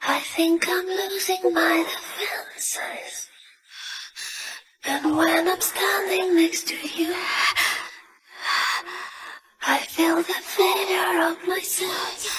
I think I'm losing my defenses. And when I'm standing next to you, I feel the failure of myself.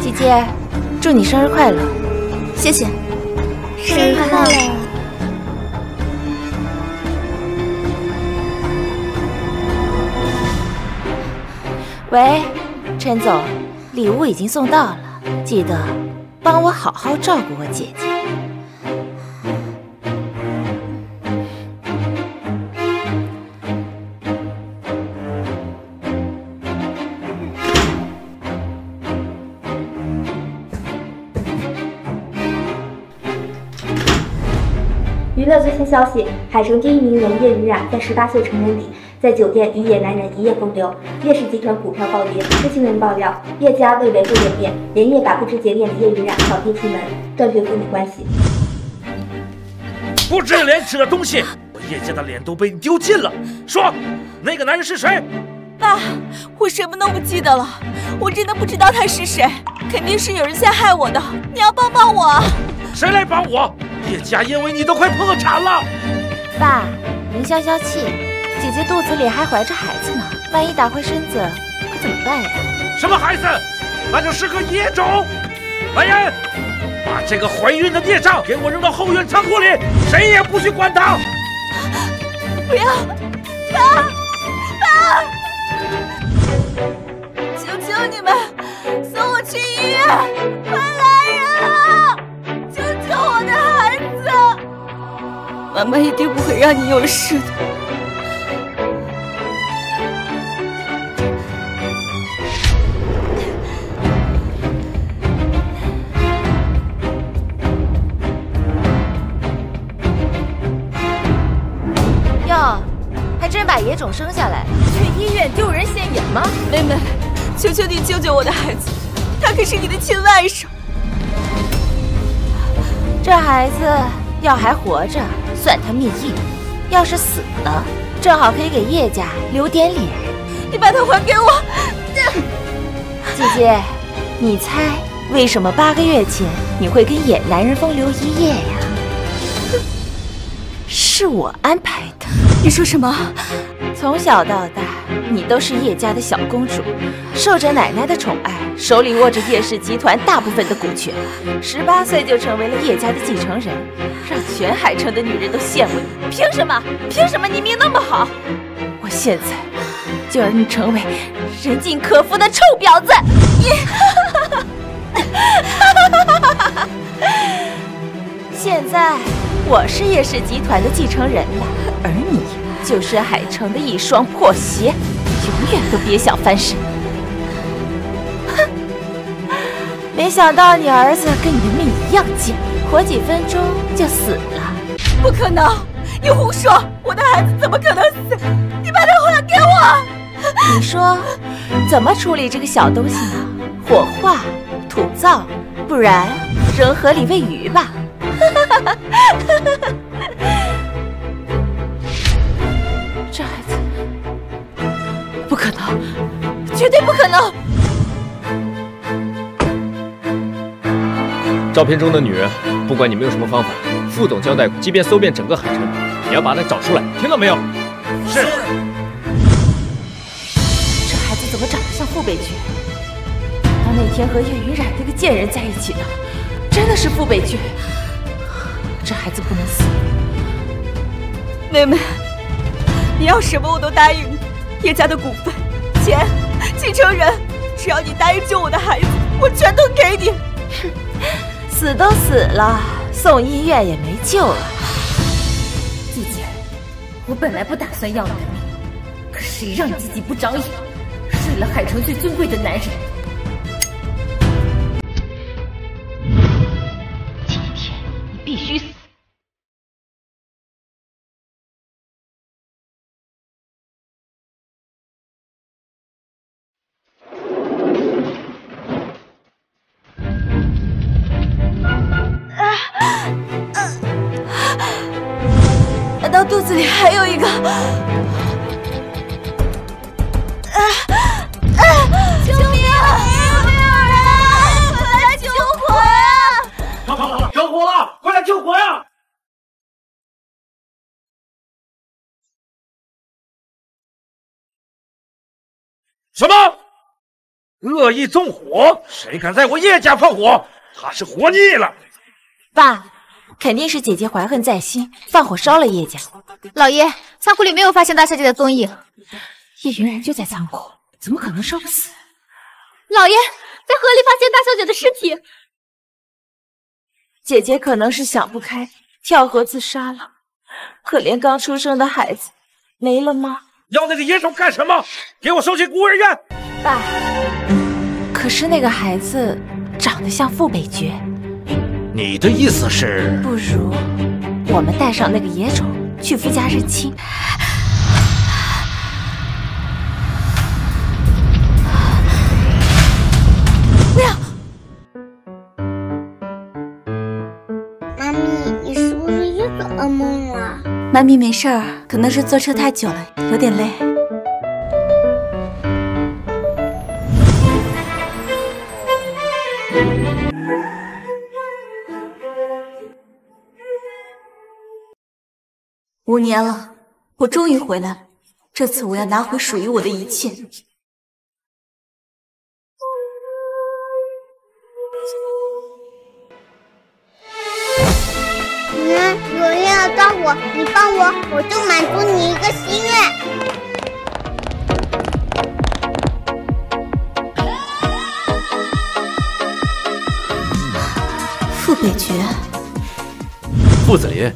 姐姐，祝你生日快乐！谢谢。生日快乐！喂，陈总，礼物已经送到了，记得帮我好好照顾我姐姐。娱乐最新消息：海城第一名人叶雨冉在十八岁成人礼在酒店与野男人一夜风流，叶氏集团股票暴跌。知情人爆料，叶家为维护颜面，连夜把不知节点的叶雨冉扫地出门，断绝父女关系。不知廉耻的东西，我叶家的脸都被你丢尽了。说，那个男人是谁？爸，我什么都不记得了，我真的不知道他是谁，肯定是有人陷害我的，你要帮帮我。谁来帮我？叶家因为你都快破产了。爸，您消消气，姐姐肚子里还怀着孩子呢，万一打坏身子，可怎么办呀？什么孩子？那就是个野种！来人，把这个怀孕的孽障给我扔到后院仓库里，谁也不许管他。不要，爸，爸，求求你们送我去医院！快来人啊！救救我的孩子！妈妈一定不会让你有事的。还真把野种生下来了，去医院丢人现眼吗？妹妹，求求你救救我的孩子，他可是你的亲外甥。这孩子要还活着，算他命硬；要是死了，正好可以给叶家留点脸。你把他还给我！姐姐，你猜为什么八个月前你会跟野男人风流一夜呀？是我安排的。你说什么？从小到大，你都是叶家的小公主，受着奶奶的宠爱，手里握着叶氏集团大部分的股权。十八岁就成为了叶家的继承人，让全海城的女人都羡慕你。凭什么？凭什么你命那么好？我现在就让你成为人尽可夫的臭婊子！你，现在我是叶氏集团的继承人了，而你。就是海城的一双破鞋，永远都别想翻身！哼，没想到你儿子跟你的命一样贱，活几分钟就死了。不可能！你胡说！我的孩子怎么可能死？你把他还给我！你说怎么处理这个小东西呢？火化、土葬，不然扔河里喂鱼吧！哈哈哈哈哈！这孩子不可能，绝对不可能！照片中的女人，不管你们用什么方法，副总交代过，即便搜遍整个海城，也要把她找出来，听到没有？是。这孩子怎么长得像傅北军？他那天和叶云染那个贱人在一起的，真的是傅北军？这孩子不能死！妹妹。你要什么我都答应你，叶家的股份、钱、继承人，只要你答应救我的孩子，我全都给你。哼，死都死了，送医院也没救了。姐姐，我本来不打算要你的命，可谁让你自己不长眼，睡了海城最尊贵的男人。这里还有一个。啊！啊！救命！有没有人？快来救火呀！着火了！着火了！快来救火呀！什么？恶意纵火？谁敢在我叶家放火？他是活腻了。爸，肯定是姐姐怀恨在心，放火烧了叶家。老爷，仓库里没有发现大小姐的踪影。叶云然就在仓库，怎么可能烧不死？老爷，在河里发现大小姐的尸体。姐姐可能是想不开，跳河自杀了。可怜刚出生的孩子，没了吗？要那个野种干什么？给我收进孤儿院！爸，可是那个孩子长得像傅北爵。你的意思是？不如我们带上那个野种去夫家认亲。不要！妈咪，你是不是又做噩梦了？妈咪没事儿，可能是坐车太久了，有点累。五年了，我终于回来了。这次我要拿回属于我的一切。嗯，有人要抓我，你帮我，我就满足你一个心愿。傅北爵，傅子林，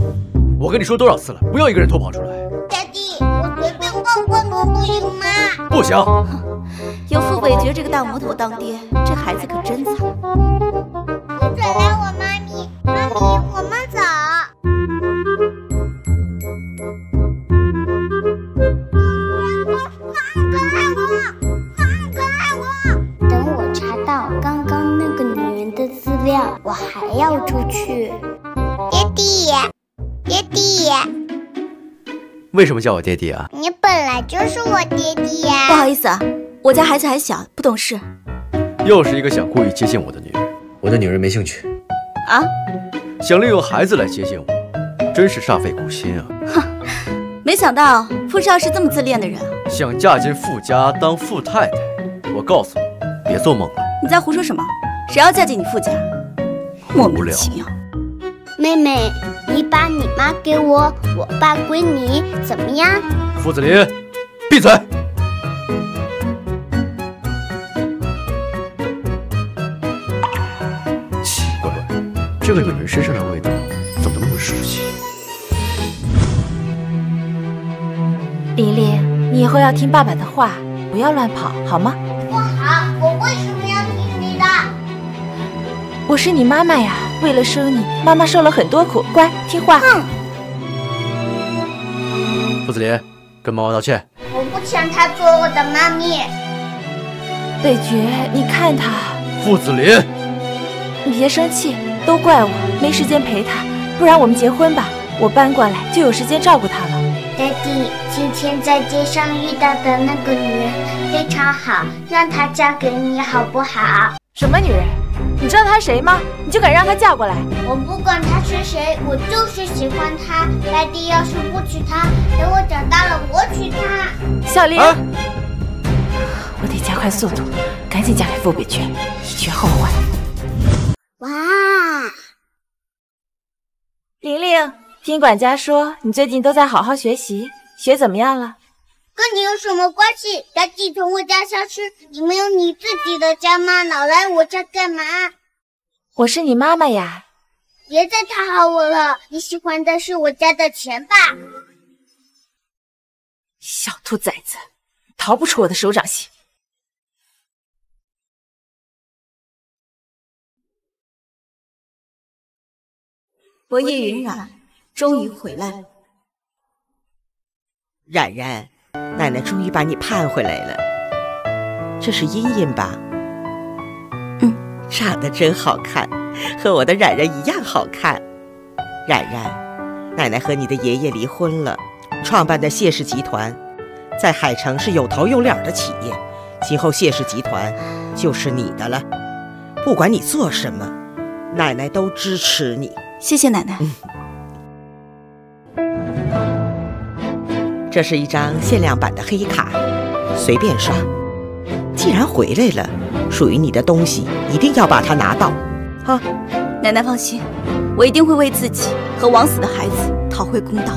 我跟你说多少次了，不要一个人偷跑出来。爹地，我随便逛逛可不行吗？不行，有傅北爵这个大魔头当爹，这孩子可真惨。为什么叫我爹地啊？你本来就是我爹地呀！不好意思啊，我家孩子还小，不懂事。又是一个想故意接近我的女人，我对女人没兴趣。啊？想利用孩子来接近我，真是煞费苦心啊！哼没想到傅少是这么自恋的人啊！想嫁进傅家当傅太太，我告诉你，别做梦了。你在胡说什么？谁要嫁进你傅家？莫名其妙。妹妹，你把你妈给我，我爸归你，怎么样？傅子林，闭嘴！奇怪，这个女人身上的味道怎么那么熟悉？琳琳，你以后要听爸爸的话，不要乱跑，好吗？不好，我为什么要听你的？我是你妈妈呀，为了生你，妈妈受了很多苦，乖，听话。哼，傅子林，跟妈妈道歉。我不想她做我的妈咪。北爵，你看她，傅子林，你别生气，都怪我没时间陪她，不然我们结婚吧，我搬过来就有时间照顾她了。爹地，今天在街上遇到的那个女人非常好，让她嫁给你好不好？什么女人？你知道她谁吗？你就敢让她嫁过来？我不管她是谁，我就是喜欢她。爹地要是不娶她，等我长大了我娶她。小林，啊我得加快速度，赶紧嫁给傅北爵，以绝后患。哇，玲玲，听管家说你最近都在好好学习，学怎么样了？跟你有什么关系？赶紧从我家消失，你没有你自己的家吗？老来我家干嘛？我是你妈妈呀。别再讨好我了，你喜欢的是我家的钱吧？小兔崽子，逃不出我的手掌心。我叶云染终于回来了。冉冉，奶奶终于把你盼回来了。这是茵茵吧？嗯，长得真好看，和我的冉冉一样好看。冉冉，奶奶和你的爷爷离婚了，创办的谢氏集团，在海城是有头有脸的企业，今后谢氏集团就是你的了。不管你做什么，奶奶都支持你。谢谢奶奶。这是一张限量版的黑卡，随便刷。既然回来了，属于你的东西一定要把它拿到，好。奶奶放心，我一定会为自己和枉死的孩子讨回公道。